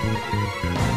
Música